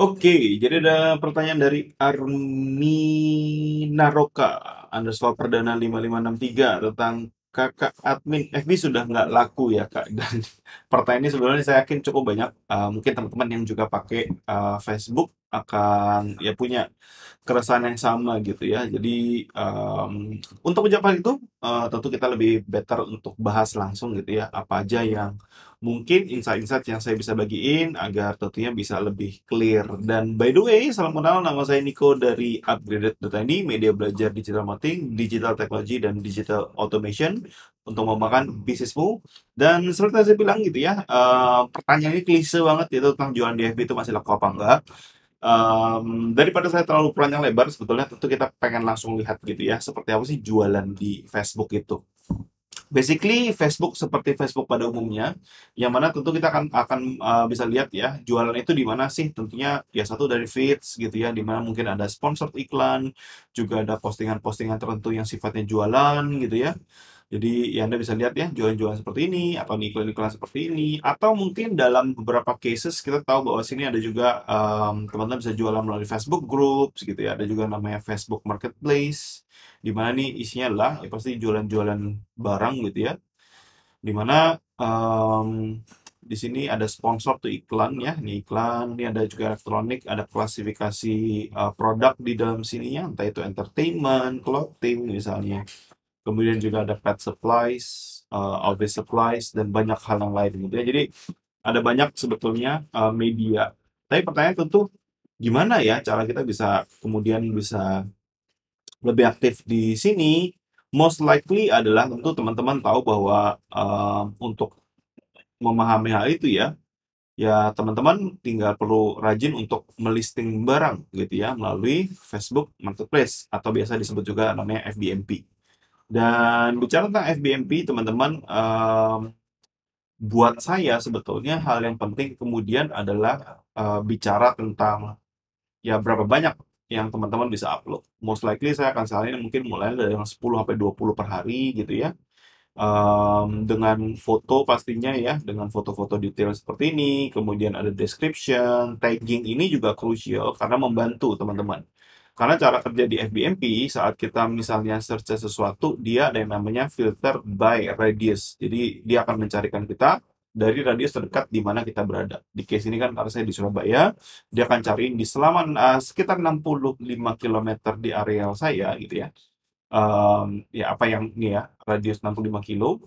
Oke, jadi ada pertanyaan dari Armi Naroka underscore perdana 5563 tentang kakak admin. FB sudah nggak laku ya kak. Dan pertanyaan ini sebenarnya saya yakin cukup banyak. Uh, mungkin teman-teman yang juga pakai uh, Facebook akan ya punya keresahan yang sama gitu ya jadi um, untuk menjawab itu uh, tentu kita lebih better untuk bahas langsung gitu ya apa aja yang mungkin insight-insight yang saya bisa bagiin agar tentunya bisa lebih clear. Dan by the way, salam kenal, nama saya Niko dari Upgraded.id, media belajar digital marketing, digital technology, dan digital automation untuk mengembangkan bisnismu. Dan seperti saya bilang gitu ya, uh, pertanyaan ini klise banget itu tentang jualan di FB itu masih laku apa enggak. Um, daripada saya terlalu panjang lebar, sebetulnya tentu kita pengen langsung lihat gitu ya, seperti apa sih jualan di Facebook itu. Basically Facebook seperti Facebook pada umumnya, yang mana tentu kita akan akan uh, bisa lihat ya jualan itu di mana sih tentunya ya satu dari feeds gitu ya di mana mungkin ada sponsor iklan, juga ada postingan-postingan tertentu yang sifatnya jualan gitu ya. Jadi ya Anda bisa lihat ya jualan-jualan seperti ini atau iklan-iklan seperti ini. Atau mungkin dalam beberapa cases kita tahu bahwa sini ada juga um, teman-teman bisa jualan melalui Facebook Groups gitu ya. Ada juga namanya Facebook Marketplace di mana nih isinya adalah ya pasti jualan-jualan barang gitu ya. Di mana um, di sini ada sponsor tuh iklan ya. Ini iklan ini ada juga elektronik ada klasifikasi uh, produk di dalam sininya. Entah itu entertainment clothing misalnya kemudian juga ada pet supplies, uh, office supplies, dan banyak hal yang lain gitu ya. Jadi ada banyak sebetulnya uh, media. Tapi pertanyaan tentu gimana ya cara kita bisa kemudian bisa lebih aktif di sini? Most likely adalah tentu teman-teman tahu bahwa uh, untuk memahami hal itu ya, ya teman-teman tinggal perlu rajin untuk melisting barang gitu ya melalui Facebook Marketplace atau biasa disebut juga namanya FBMP. Dan bicara tentang FBMP, teman-teman, um, buat saya sebetulnya hal yang penting kemudian adalah uh, bicara tentang ya berapa banyak yang teman-teman bisa upload. Most likely saya akan saranin mungkin mulai dari yang 10 sampai 20 per hari gitu ya. Um, dengan foto pastinya ya, dengan foto-foto detail seperti ini, kemudian ada description, tagging ini juga krusial karena membantu teman-teman. Karena cara kerja di FBMP saat kita misalnya search sesuatu, dia ada yang namanya filter by radius. Jadi dia akan mencarikan kita dari radius terdekat di mana kita berada. Di case ini kan karena saya di Surabaya, dia akan cariin di selama uh, sekitar 65 km di areal saya gitu ya. Um, ya apa yang ini ya, radius 65 kilo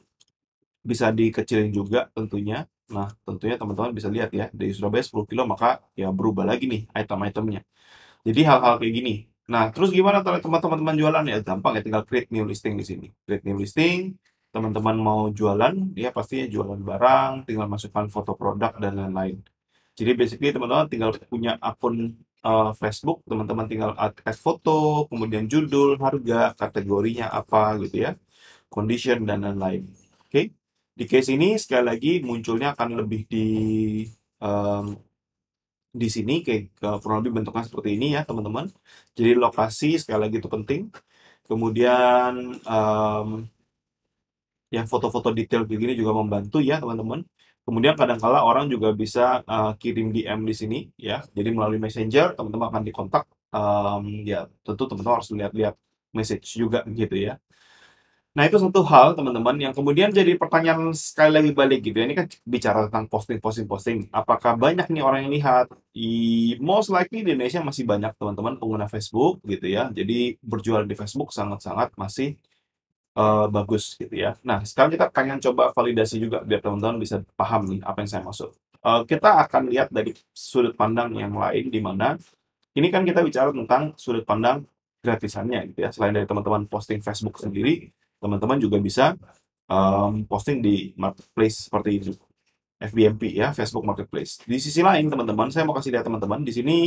bisa dikecilin juga tentunya. Nah, tentunya teman-teman bisa lihat ya, dari Surabaya 10 kilo maka ya berubah lagi nih item-itemnya. Jadi hal-hal kayak gini. Nah, terus gimana kalau teman-teman jualan ya gampang ya tinggal create new listing di sini. Create new listing, teman-teman mau jualan, ya pastinya jualan barang, tinggal masukkan foto produk dan lain-lain. Jadi basically teman-teman tinggal punya akun uh, Facebook, teman-teman tinggal add foto, kemudian judul, harga, kategorinya apa gitu ya, condition dan lain-lain. Oke. Okay? Di case ini sekali lagi munculnya akan lebih di um, di sini kayak kurang lebih bentuknya seperti ini ya teman-teman. Jadi lokasi sekali lagi itu penting. Kemudian um, ya foto-foto detail begini juga membantu ya teman-teman. Kemudian kadang-kala orang juga bisa uh, kirim DM di sini ya. Jadi melalui Messenger teman-teman akan dikontak. Um, ya tentu teman-teman harus lihat-lihat message juga gitu ya. Nah, itu satu hal teman-teman yang kemudian jadi pertanyaan sekali lagi balik gitu ya. Ini kan bicara tentang posting-posting posting. Apakah banyak nih orang yang lihat? I, most likely di Indonesia masih banyak teman-teman pengguna Facebook gitu ya. Jadi berjualan di Facebook sangat-sangat masih uh, bagus gitu ya. Nah, sekarang kita pengen coba validasi juga biar teman-teman bisa paham nih apa yang saya maksud. Uh, kita akan lihat dari sudut pandang yang lain di mana ini kan kita bicara tentang sudut pandang gratisannya gitu ya. Selain dari teman-teman posting Facebook sendiri, teman-teman juga bisa um, posting di marketplace seperti itu. FBMP ya, Facebook Marketplace. Di sisi lain, teman-teman, saya mau kasih lihat teman-teman di sini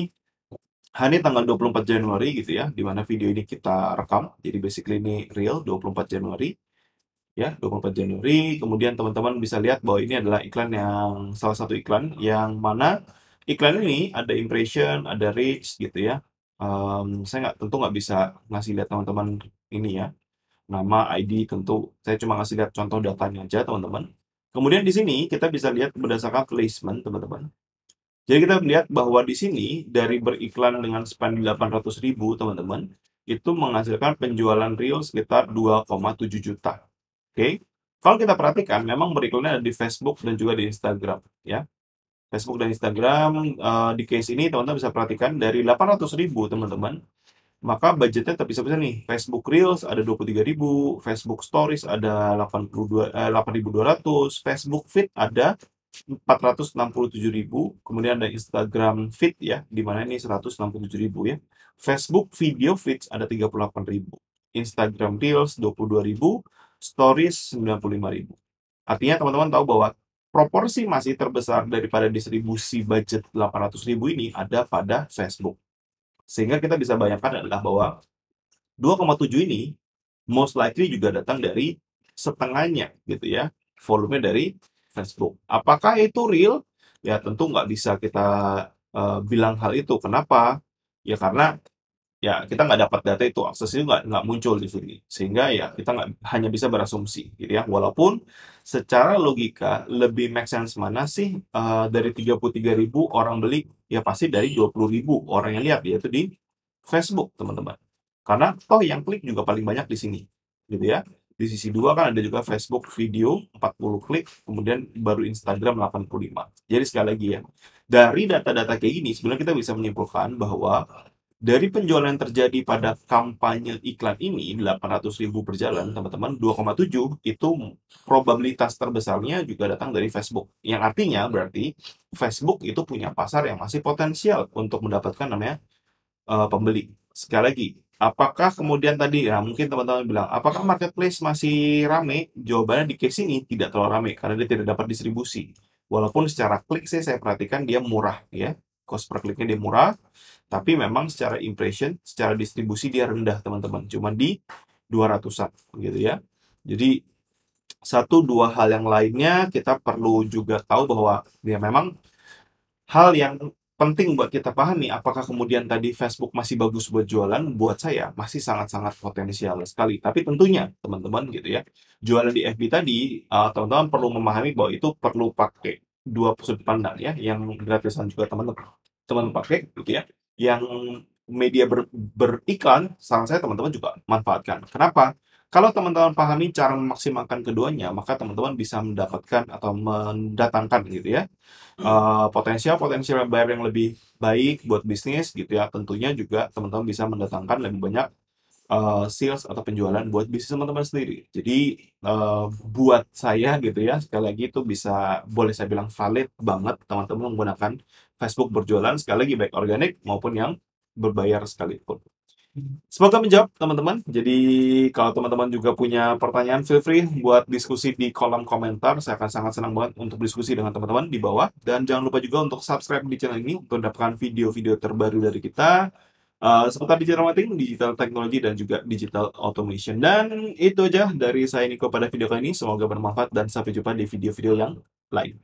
hari tanggal 24 Januari gitu ya, di mana video ini kita rekam. Jadi basically ini real 24 Januari. Ya, 24 Januari. Kemudian teman-teman bisa lihat bahwa ini adalah iklan yang salah satu iklan yang mana iklan ini ada impression, ada reach gitu ya. Um, saya nggak tentu nggak bisa ngasih lihat teman-teman ini ya nama, ID, tentu saya cuma ngasih lihat contoh datanya aja teman-teman. Kemudian di sini kita bisa lihat berdasarkan placement teman-teman. Jadi kita melihat bahwa di sini dari beriklan dengan spend 800.000 teman-teman, itu menghasilkan penjualan real sekitar 2,7 juta. Oke. Kalau kita perhatikan memang beriklannya ada di Facebook dan juga di Instagram ya. Facebook dan Instagram uh, di case ini teman-teman bisa perhatikan dari 800.000 teman-teman maka budgetnya tapi bisa nih. Facebook Reels ada 23.000 Facebook Stories ada 82 eh, 8.200 Facebook Feed ada 467.000 kemudian ada Instagram Feed ya di mana ini 167.000 ya. Facebook Video Feeds ada 38.000 Instagram Reels 22.000 Stories 95.000 artinya teman-teman tahu bahwa proporsi masih terbesar daripada distribusi budget 800.000 ini ada pada Facebook sehingga kita bisa bayangkan adalah bahwa 2,7 ini most likely juga datang dari setengahnya gitu ya volume dari Facebook. Apakah itu real? Ya tentu nggak bisa kita uh, bilang hal itu. Kenapa? Ya karena ya kita nggak dapat data itu akses itu nggak nggak muncul di sini. Sehingga ya kita nggak hanya bisa berasumsi gitu ya. Walaupun secara logika lebih make sense mana sih uh, dari 33 ribu orang beli? Ya pasti dari 20 ribu orang yang lihat yaitu di Facebook teman-teman. Karena toh yang klik juga paling banyak di sini gitu ya. Di sisi dua kan ada juga Facebook video 40 klik kemudian baru Instagram 85 jadi sekali lagi ya dari data-data kayak gini sebenarnya kita bisa menyimpulkan bahwa dari penjualan yang terjadi pada kampanye iklan ini 800 ribu berjalan teman-teman 2,7 itu probabilitas terbesarnya juga datang dari Facebook. Yang artinya berarti Facebook itu punya pasar yang masih potensial untuk mendapatkan namanya uh, pembeli. Sekali lagi apakah kemudian tadi ya mungkin teman-teman bilang apakah marketplace masih rame? Jawabannya di case ini tidak terlalu rame karena dia tidak dapat distribusi. Walaupun secara klik sih saya perhatikan dia murah ya cost per kliknya dia murah tapi memang secara impression, secara distribusi dia rendah teman-teman. Cuma di 200-an gitu ya. Jadi satu dua hal yang lainnya kita perlu juga tahu bahwa ya memang hal yang penting buat kita pahami apakah kemudian tadi Facebook masih bagus buat jualan buat saya masih sangat-sangat potensial sekali tapi tentunya teman-teman gitu ya jualan di FB tadi uh, teman-teman perlu memahami bahwa itu perlu pakai dua sudut pandang ya yang gratisan juga teman-teman teman pakai gitu ya yang media ber, beriklan, saran saya teman-teman juga manfaatkan. Kenapa? Kalau teman-teman pahami cara memaksimalkan keduanya, maka teman-teman bisa mendapatkan atau mendatangkan gitu ya uh, potensial-potensial bayar yang lebih baik buat bisnis gitu ya. Tentunya juga teman-teman bisa mendatangkan lebih banyak uh, sales atau penjualan buat bisnis teman-teman sendiri. Jadi uh, buat saya gitu ya sekali lagi itu bisa boleh saya bilang valid banget teman-teman menggunakan Facebook berjualan sekali lagi baik organik maupun yang berbayar sekalipun. Semoga menjawab teman-teman. Jadi kalau teman-teman juga punya pertanyaan, feel free buat diskusi di kolom komentar. Saya akan sangat senang banget untuk diskusi dengan teman-teman di bawah. Dan jangan lupa juga untuk subscribe di channel ini untuk mendapatkan video-video terbaru dari kita. Uh, seputar digital marketing, digital teknologi, dan juga digital automation. Dan itu aja dari saya Niko pada video kali ini. Semoga bermanfaat dan sampai jumpa di video-video yang lain.